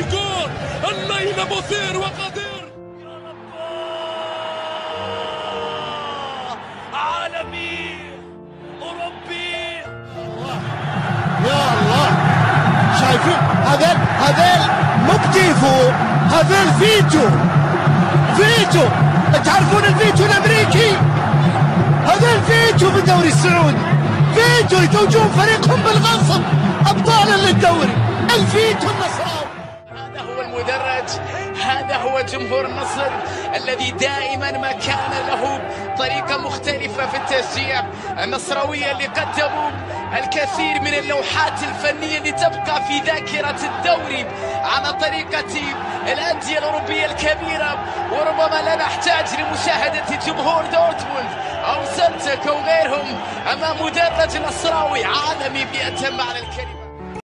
الميدون الليل مثير وقدير! عالمي! أوروبي! يا الله! شايفين؟ هذيل هذيل مو بتيفو هذيل فيتو! فيتو! تعرفون الفيتو الأمريكي؟ هذيل فيتو بالدوري السعودي! فيتو يتوجون فريقهم بالغصب! أبطالا للدوري! الفيتو النصراوي هذا هو المدرج هذا هو جمهور النصر الذي دائما ما كان له طريقة مختلفة في التشجيع النصراوية اللي قدموا الكثير من اللوحات الفنية اللي تبقى في ذاكرة الدوري على طريقة الأندية الأوروبية الكبيرة. وربما لا نحتاج لمشاهدة جمهور دورتموند أو سلتك أو غيرهم أمام مدرج نصراوي عالمي بأتم معنى الكلمة.